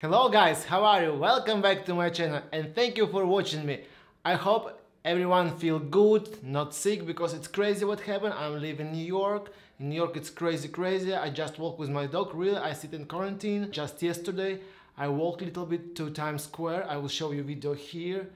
Hello guys, how are you? Welcome back to my channel and thank you for watching me. I hope everyone feel good, not sick because it's crazy what happened. I'm living in New York. In New York it's crazy crazy. I just walk with my dog, really. I sit in quarantine. Just yesterday I walked a little bit to Times Square. I will show you video here.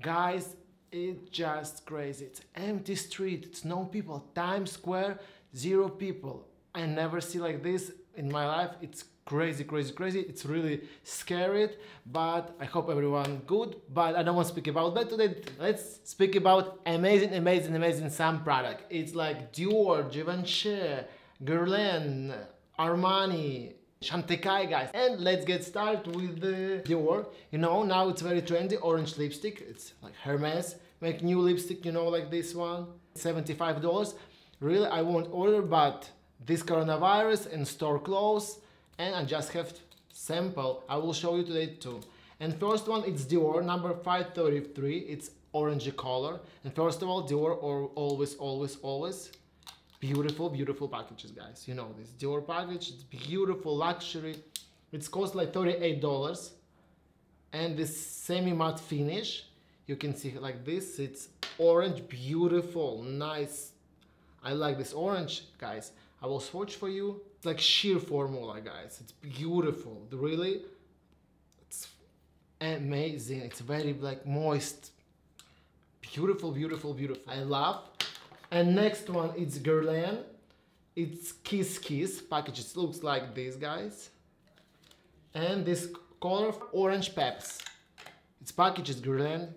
Guys, it's just crazy. It's empty street, it's no people. Times Square, zero people. I never see like this in my life. It's crazy, crazy, crazy. It's really scary, but I hope everyone good. But I don't want to speak about that today. Let's speak about amazing, amazing, amazing some product. It's like Dior, Givenchy, Guerlain, Armani, Chantecaille guys and let's get started with the Dior you know now it's very trendy orange lipstick it's like Hermes make new lipstick you know like this one $75 really I won't order but this coronavirus and store close and I just have sample. I will show you today too. And first one it's Dior number 533 it's orangey color. And first of all Dior or always always always beautiful beautiful packages guys. You know this. Dior package it's beautiful luxury. It's cost like 38 dollars. And this semi matte finish you can see like this. It's orange beautiful nice. I like this orange guys. I will swatch for you like sheer formula, guys. It's beautiful. Really, it's amazing. It's very like moist. Beautiful, beautiful, beautiful. I love. And next one, it's Guerlain. It's Kiss Kiss. Package it looks like this, guys. And this color orange peps. Its package is Guerlain.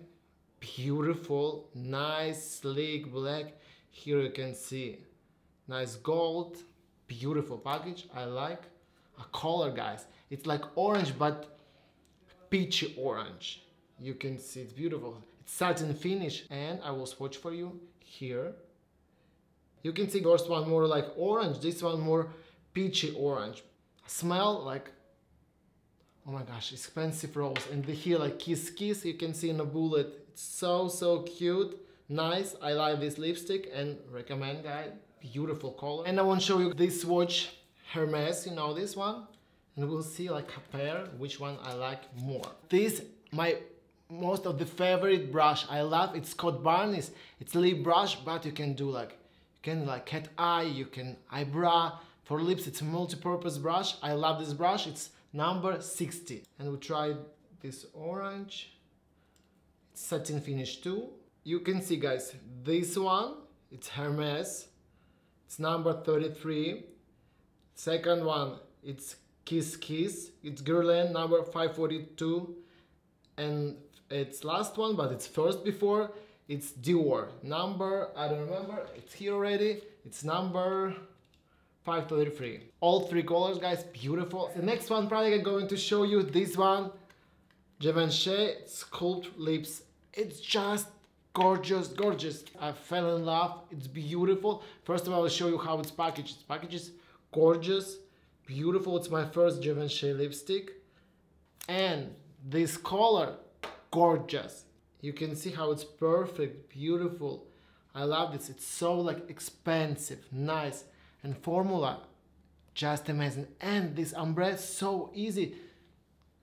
Beautiful, nice, sleek, black. Here you can see nice gold beautiful package. I like a color guys. It's like orange but peachy orange. You can see it's beautiful. It's satin finish and i will swatch for you here. You can see first one more like orange this one more peachy orange. Smell like oh my gosh expensive rose. And the here like kiss kiss you can see in a bullet. It's so so cute. Nice. I like this lipstick and recommend guys beautiful color. And I want to show you this watch Hermes you know this one? And we'll see like a pair which one I like more. This my most of the favorite brush I love it's called Barneys. It's a lip brush but you can do like you can like cat eye you can eyebrow. For lips it's a multi-purpose brush. I love this brush. It's number 60 and we tried this orange. It's satin finish too. You can see guys this one it's Hermes it's number 33 second one it's kiss kiss. It's Guerlain number 542 and it's last one but it's first before. It's Dior. Number I don't remember. It's here already. It's number 533 all three colors guys beautiful. The next one product I'm going to show you this one. Givenchy Sculpt Lips. It's just gorgeous gorgeous. I fell in love. It's beautiful. First of all i'll show you how it's packaged. It's packaged gorgeous beautiful. It's my first givenchy lipstick. And this color gorgeous. You can see how it's perfect beautiful. I love this. It's so like expensive nice. And formula just amazing. And this umbrella so easy.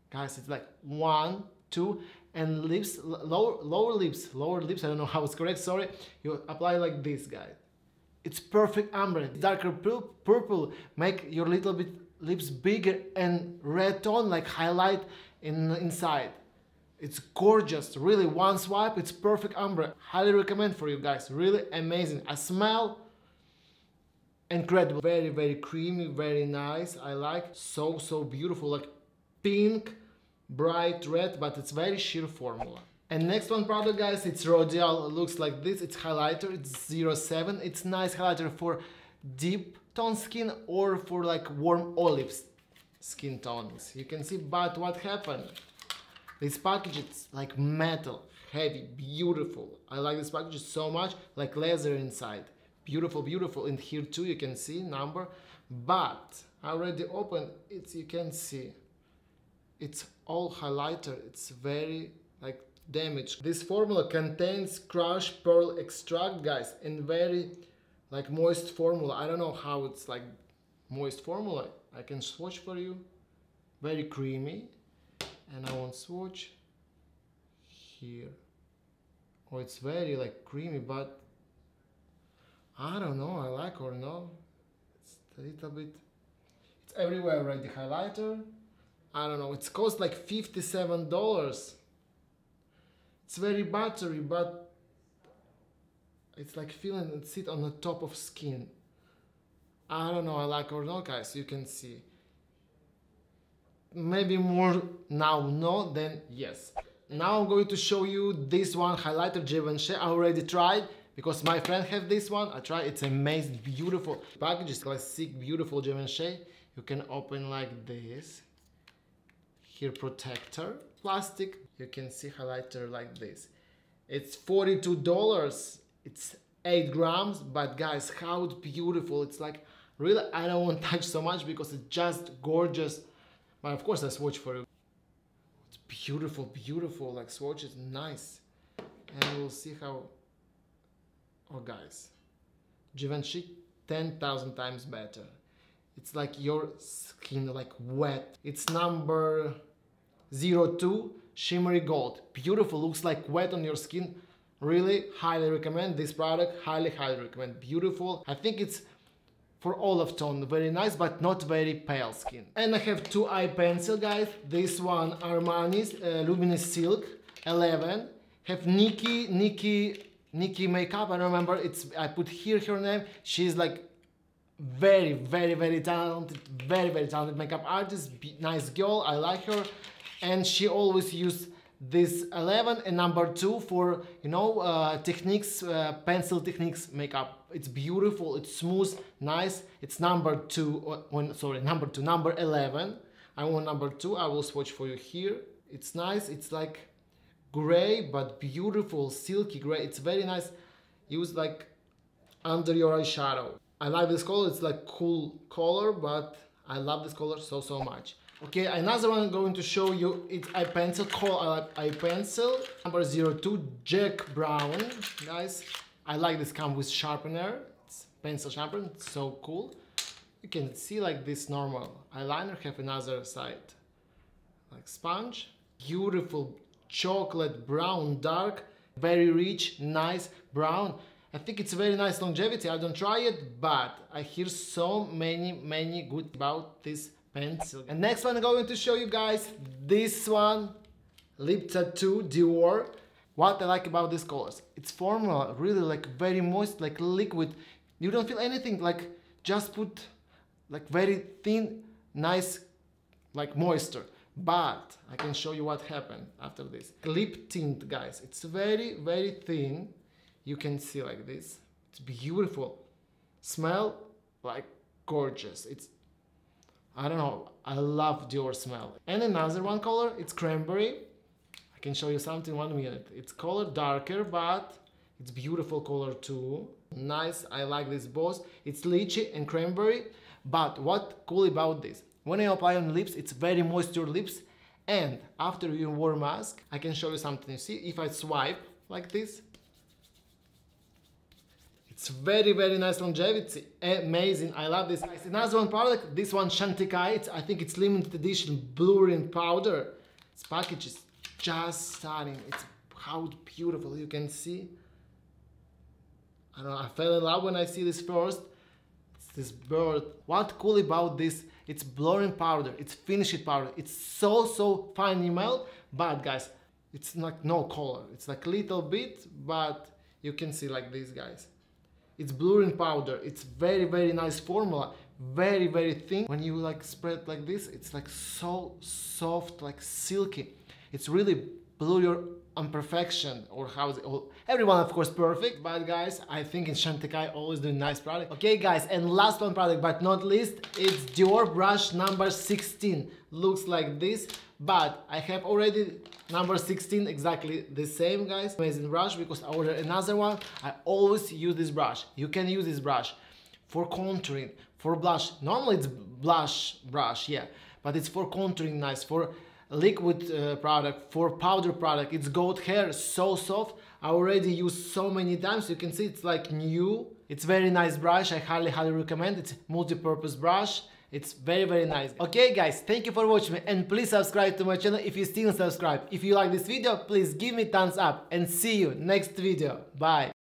Guys it's like one two and lips lower lower lips lower lips i don't know how it's correct sorry you apply like this guy it's perfect amber darker purple make your little bit lips bigger and red tone like highlight in inside. It's gorgeous really one swipe it's perfect amber. Highly recommend for you guys really amazing. A smell incredible. Very very creamy very nice i like. So so beautiful like pink bright red, but it's very sheer formula. And next one product guys, it's Rodial, looks like this, it's highlighter, it's 07, it's nice highlighter for deep tone skin or for like warm olive skin tones. You can see, but what happened? This package is like metal, heavy, beautiful. I like this package so much, like leather inside. Beautiful, beautiful. And here too you can see number, but I already opened it, you can see it's all highlighter it's very like damaged. This formula contains crushed pearl extract guys and very like moist formula. I don't know how it's like moist formula. I can swatch for you. Very creamy. And I want swatch here. Oh it's very like creamy but I don't know I like or no. It's a little bit it's everywhere the highlighter I don't know it's cost like 57 dollars. It's very buttery but it's like feeling it sit on the top of skin. I don't know I like or not guys you can see. Maybe more now no then yes. Now I'm going to show you this one highlighter Givenchy I already tried because my friend have this one. I tried it's amazing beautiful package is classic beautiful Givenchy you can open like this here protector plastic you can see highlighter like this. It's 42 dollars. It's 8 grams but guys how beautiful. It's like really I don't want to touch so much because it's just gorgeous. But of course I swatch for you. It's beautiful beautiful like swatch is nice. And we'll see how oh guys. Givenchy 10,000 times better. It's like your skin like wet. It's number 02 shimmery gold. Beautiful looks like wet on your skin. Really highly recommend this product highly highly recommend. Beautiful. I think it's for olive tone very nice but not very pale skin. And i have two eye pencil guys. This one armani's uh, luminous silk 11 have nikki nikki nikki makeup. I remember it's i put here her name. She's like very very very talented very very talented makeup artist. Nice girl. I like her and she always use this 11 and number 2 for you know uh, techniques uh, pencil techniques makeup. It's beautiful it's smooth nice. It's number 2 uh, when sorry number 2 number 11 I want number 2 I will swatch for you here. It's nice it's like gray but beautiful silky gray. It's very nice used like under your eyeshadow. I like this color it's like cool color but I love this color so so much Okay, another one I'm going to show you, it's called uh, eye pencil, number 02, Jack Brown, guys. I like this come with sharpener, it's pencil sharpener, it's so cool. You can see like this normal eyeliner have another side, like sponge. Beautiful chocolate brown, dark, very rich, nice brown. I think it's very nice longevity, I don't try it, but I hear so many, many good about this pencil. And next one I'm going to show you guys, this one, Lip Tattoo Dior. What I like about these colors, it's formula, really like very moist, like liquid. You don't feel anything, like just put like very thin, nice, like moisture. But I can show you what happened after this. Lip tint, guys, it's very, very thin. You can see like this. It's beautiful. Smell like gorgeous. It's I don't know, I love Dior smell. And another one color, it's cranberry. I can show you something one minute. It's color darker, but it's beautiful color too. Nice, I like this both. It's lychee and cranberry. But what cool about this? When I apply on lips, it's very moisture lips. And after you wear mask, I can show you something. You see, if I swipe like this, it's very, very nice longevity. Amazing. I love this. Another one product, this one Chantecaille. It's, I think it's limited edition blurring powder. This package is just starting. It's how beautiful you can see. I don't know, I fell in love when I see this first. It's this bird. What cool about this? It's blurring powder. It's finished powder. It's so, so fine melt. But guys, it's not no color. It's like little bit, but you can see like these guys. It's blurring powder. It's very, very nice formula. Very, very thin. When you like spread like this, it's like so soft, like silky. It's really blur your imperfection or how is all everyone of course perfect but guys i think in Chantecaille always doing nice product. Okay guys and last one product but not least it's dior brush number 16 looks like this but i have already number 16 exactly the same guys. Amazing brush because i ordered another one. I always use this brush. You can use this brush for contouring for blush. Normally it's blush brush yeah but it's for contouring nice for liquid uh, product for powder product it's goat hair so soft i already used so many times you can see it's like new it's very nice brush i highly highly recommend it's multi-purpose brush It's very very nice. Okay guys, thank you for watching me and please subscribe to my channel if you still subscribe. If you like this video, please give me thumbs up and see you next video. Bye.